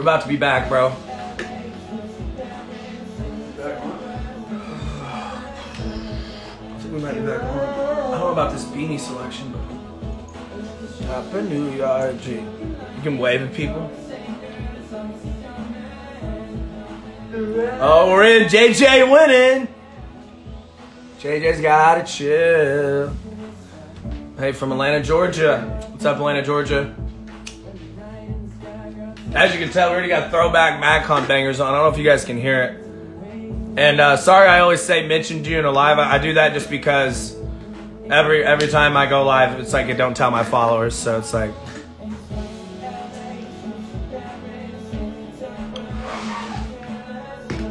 We're about to be back, bro. I we might be back on. I don't know about this beanie selection, but Happy New Year, G. You can wave at people. Oh, we're in. JJ winning. JJ's gotta chill. Hey, from Atlanta, Georgia. What's up, Atlanta, Georgia? As you can tell, we already got throwback MagCon bangers on. I don't know if you guys can hear it. And uh, sorry, I always say mentioned you in a live. I, I do that just because every every time I go live, it's like I don't tell my followers. So it's like.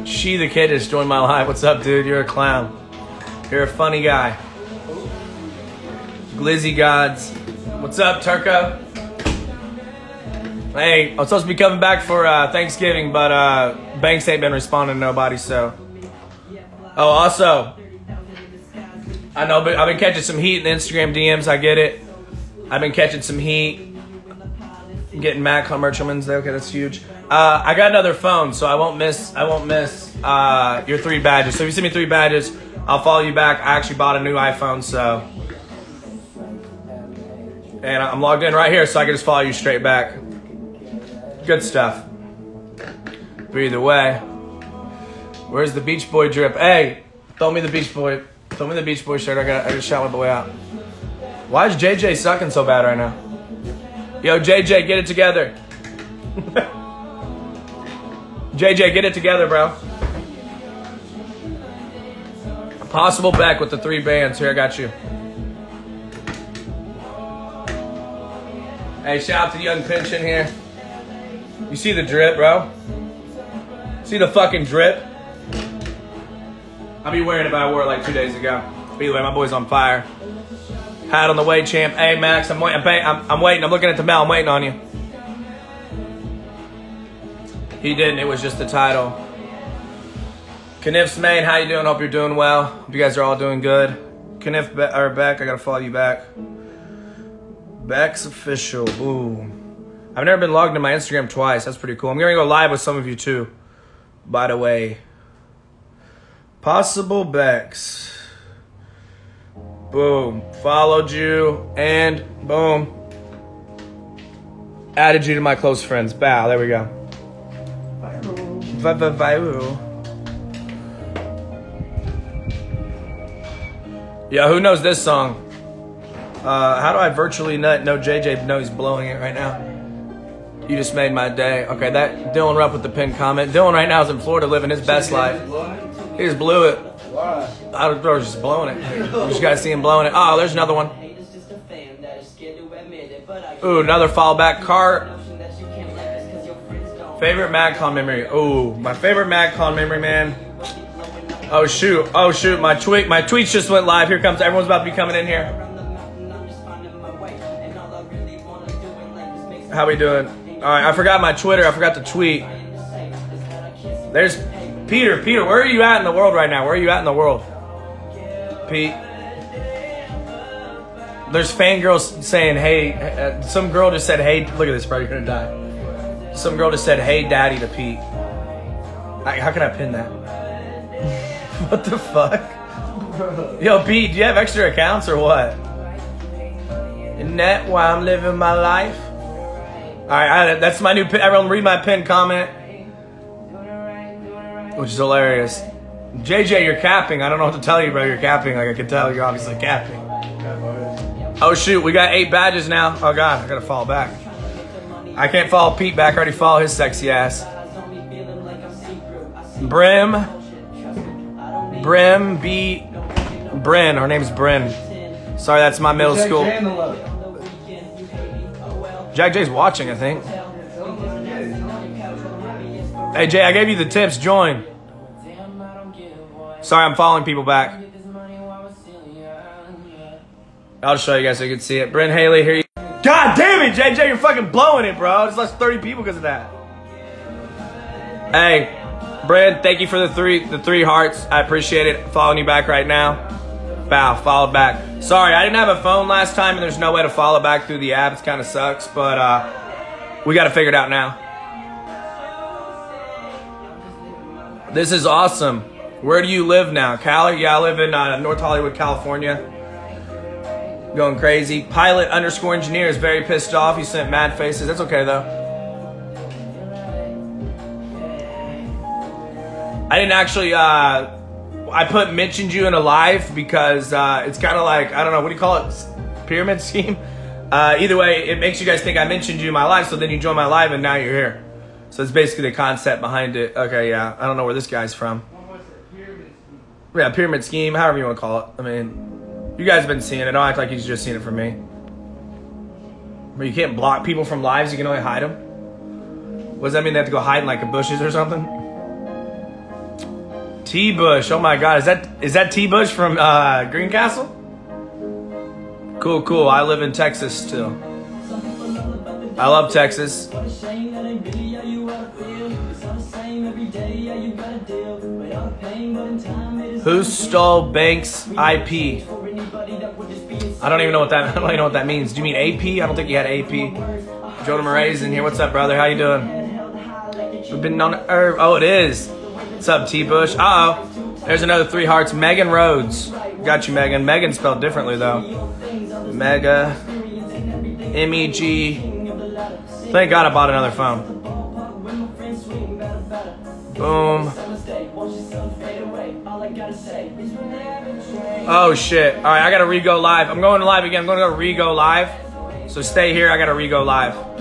She the kid has joined my live. What's up, dude? You're a clown. You're a funny guy. Glizzy Gods. What's up, Turco? Hey, I'm supposed to be coming back for uh, Thanksgiving, but uh, Banks ain't been responding to nobody, so. Oh, also, I know, but I've been catching some heat in the Instagram DMs. I get it. I've been catching some heat. Getting MagCon merch on Wednesday. Okay, that's huge. Uh, I got another phone, so I won't miss. I won't miss uh, your three badges. So if you send me three badges, I'll follow you back. I actually bought a new iPhone, so and I'm logged in right here, so I can just follow you straight back. Good stuff. But either way, where's the Beach Boy drip? Hey, throw me the Beach Boy. Throw me the Beach Boy shirt. I got. I got shout my boy out. Why is JJ sucking so bad right now? Yo, JJ, get it together. JJ, get it together, bro. Possible back with the three bands. Here, I got you. Hey, shout out to Young Pension here. You see the drip, bro? See the fucking drip? I'll be wearing it, but I wore it like two days ago. But either way, my boy's on fire. Hat on the way, champ. Hey, Max, I'm, wait- I'm, I'm, I'm waiting. I'm looking at the mail. I'm waiting on you. He didn't. It was just the title. Kniff's main, how you doing? Hope you're doing well. Hope you guys are all doing good. Kniff Be- or Beck, I gotta follow you back. Beck's official. Ooh. I've never been logged into my Instagram twice. That's pretty cool. I'm gonna go live with some of you too. By the way. Possible Becks. Boom. Followed you and boom. Added you to my close friends. Bow. There we go. Viral. Yeah, who knows this song? Uh, how do I virtually nut? No, JJ knows he's blowing it right now. You just made my day. Okay, that Dylan Rupp with the pin comment. Dylan right now is in Florida living his best life. He just blew it. I don't just blowing it. You just gotta see him blowing it. Oh, there's another one. Ooh, another fall back cart. Favorite MagCon memory. Ooh, my favorite MagCon memory, man. Oh shoot! Oh shoot! My tweet, my tweets just went live. Here comes. Everyone's about to be coming in here. How we doing? All right, I forgot my Twitter. I forgot to tweet. There's Peter. Peter, where are you at in the world right now? Where are you at in the world? Pete. There's fangirls saying, "Hey." Uh, some girl just said, "Hey." Look at this, bro. You're gonna die. Some girl just said, "Hey, daddy" to Pete. I, how can I pin that? what the fuck? Yo, Pete, do you have extra accounts or what? Isn't that why I'm living my life? All right, I, that's my new pin. Everyone read my pin comment, which is hilarious. JJ, you're capping. I don't know what to tell you, bro. You're capping. Like I can tell, you're obviously capping. Oh shoot, we got eight badges now. Oh god, I gotta fall back. I can't follow Pete back. I already follow his sexy ass. Brim, Brim B, Bryn. Her name's Bryn. Sorry, that's my middle school. Jack J's watching, I think. Hey Jay, I gave you the tips. Join. Sorry, I'm following people back. I'll show you guys so you can see it. Brent Haley, here you. God damn it, JJ, you're fucking blowing it, bro. There's less 30 people because of that. Hey, Brent, thank you for the three the three hearts. I appreciate it. Following you back right now. Bow, followed back. Sorry, I didn't have a phone last time, and there's no way to follow back through the app. It kind of sucks, but uh, we got to figure it out now. This is awesome. Where do you live now? Cali? Yeah, I live in uh, North Hollywood, California. Going crazy. Pilot underscore engineer is very pissed off. He sent mad faces. That's okay though. I didn't actually. Uh, I put mentioned you in a live because uh, it's kind of like I don't know what do you call it, pyramid scheme. Uh, either way, it makes you guys think I mentioned you in my live, so then you join my live and now you're here. So it's basically the concept behind it. Okay, yeah, I don't know where this guy's from. Yeah, pyramid scheme, however you want to call it. I mean, you guys have been seeing it. Don't act like you've just seen it from me. But you can't block people from lives. You can only hide them. What does that mean? They have to go hide in like bushes or something? T Bush. Oh my God, is that is that T Bush from uh, Greencastle? Cool, cool. I live in Texas still. I love Texas. Who stole Banks IP? I don't even know what that. I don't even know what that means. Do you mean AP? I don't think you had AP. Jonah Murray's in here. What's up, brother? How you doing? We've been on Herb. Oh, it is. What's up, T Bush? Uh oh. There's another three hearts. Megan Rhodes. Got you, Megan. Megan spelled differently though. Mega. M E G. Thank God I bought another phone. Boom. Oh shit. Alright, I gotta re-go live. I'm going live again. I'm gonna go re-go live. So stay here, I gotta re-go live.